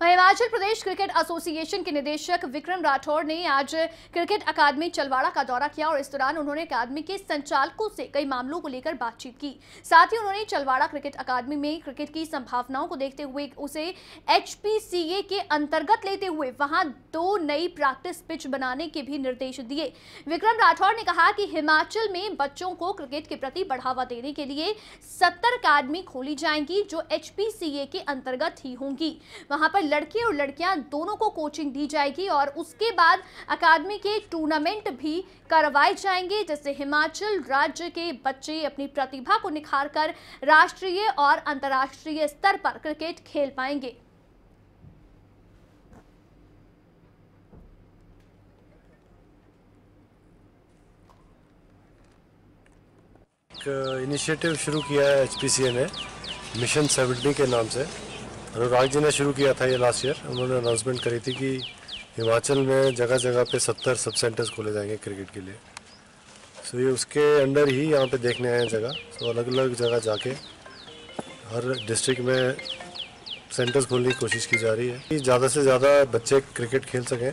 Himachal Pradesh cricket association के निदेशक विक्रम राठौर ने आज क्रिकेट अकादमी चलवाड़ा का दौरा किया और इस दौरान उन्होंने अकादमी के संचालकों से कई मामलों को लेकर बातचीत की। साथ ही उन्होंने चलवाड़ा क्रिकेट अकादमी में क्रिकेट की संभावनाओं को देखते हुए उसे एच के अंतर्गत लेते हुए वहाँ दो नई प्रैक्टिस पिच बनाने के भी निर्देश दिए। विक्रम राठौर ने कहा कि हिमाचल में बच्चों को क्रिकेट के प्रति बढ़ावा देने के लिए सत्तर अकादमी खोली जाएँगी जो एच के अंतर्गत ही होंगी। वहाँ पर लड़के और लड़कियाँ दोनों को कोचिंग दी जाएगी और उसके बाद अकादमी के टूर्नामेंट भी करवाए जाएँगे, जिससे हिमाचल राज्य के बच्चे अपनी प्रतिभा को निखार कर राष्ट्रीय और अंतर्राष्ट्रीय स्तर पर क्रिकेट खेल पाएँगे। इनिशिएटिव शुरू किया है एच ने मिशन सेवेंटी के नाम से। अनुराग जी ने शुरू किया था ये लास्ट ईयर उन्होंने अनाउंसमेंट करी थी कि हिमाचल में जगह जगह पे सत्तर सब सेंटर्स खोले जाएँगे क्रिकेट के लिए। सो ये उसके अंडर ही यहाँ पे देखने आए हैं जगह। सो अलग अलग जगह जाके हर डिस्ट्रिक्ट में सेंटर्स खोलने की कोशिश की जा रही है। कि ज़्यादा से ज़्यादा बच्चे क्रिकेट खेल सकें।